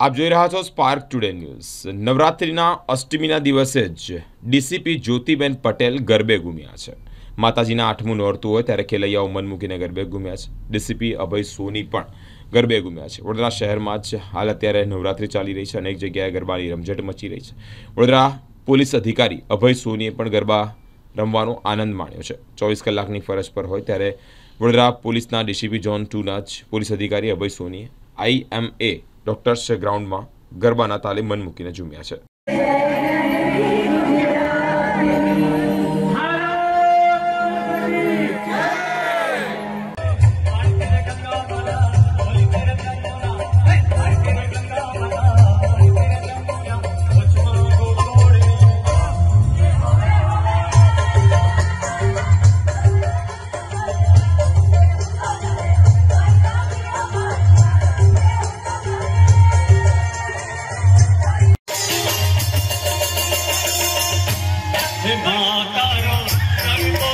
આપ જોઈ રહ્યા છો સ્પાર્ક ટુડે ન્યૂઝ નવરાત્રિના અષ્ટમીના દિવસે જ ડીસીપી જ્યોતિબેન પટેલ ગરબે ઘૂમ્યા છે. માતાજીના આઠમું નોરતું હોય ત્યારે ખેલૈયાઓ મન મૂકીને ગરબે ઘૂમ્યા છે. ડીસીપી અભય સોની પણ ગરબે ઘૂમ્યા છે. વડોદરા શહેરમાં જ હાલ અત્યારે નવરાત્રિ ચાલી રહી છે. અનેક જગ્યાએ ગરબાની રમઝટ મચી રહી છે. વડોદરા પોલીસ અધિકારી અભય સોનીએ પણ ગરબા રમવાનો આનંદ માણ્યો છે. ચોવીસ કલાકની ફરજ પર હોય ત્યારે વડોદરા પોલીસના ડીસીપી ઝોન ટુના જ પોલીસ અધિકારી અભય સોનીએ આઈએમએ ડોક્ટર્સ ગ્રાઉન્ડમાં ગરબાના તાલે મન મૂકીને ઝૂમ્યા છે. माता रो रंगो